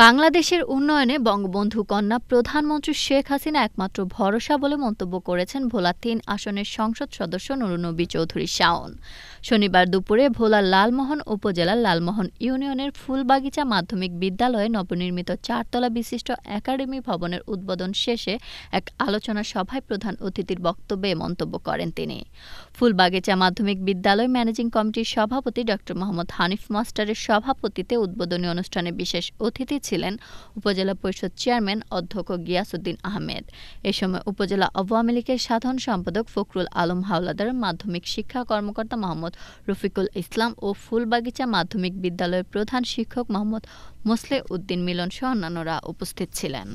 বাংলাদেশের উন্নয়নে বঙ্গবন্ধু কন্যা প্রধানমন্ত্রী শেখ হাসিনা একমাত্র ভরসা বলে মন্তব্য করেছেন ভোলা তিন আসনের সংসদ সদস্য নুরুনবী চৌধুরী শাওন। শনিবার দুপুরে ভোলা লালমোহন উপজেলার লালমোহন ইউনিয়নের ফুলবাগিচা মাধ্যমিক বিদ্যালয়ে নবনির্মিত চারতলা বিশিষ্ট একাডেমি ভবনের উদ্বোধন শেষে এক আলোচনা সভায় প্রধান অতিথির বক্তব্যে মন্তব্য করেন তিনি। ফুলবাগিচা মাধ্যমিক বিদ্যালয় ম্যানেজিং কমিটির সভাপতি ড. মোহাম্মদ হানিফ মাস্টারের সভাপতিতে উদ্বোধনী অনুষ্ঠানে বিশেষ অতিথি ছিলেন উপজেলা পরিষদ চেয়ারম্যান অধ্যক্ষ গিয়াসুদ্দিন আহমেদ। এ সময় উপজেলা আওয়ামী লীগের সাধারণ সম্পাদক ফখরুল আলম হাওলাদার, মাধ্যমিক শিক্ষা কর্মকর্তা মোহাম্মদ রফিকুল ইসলাম ও ফুলবাগিচা মাধ্যমিক বিদ্যালয়ের প্রধান শিক্ষক মোহাম্মদ মোসলে উদ্দিন মিলন সহ অন্যান্যরা উপস্থিত ছিলেন।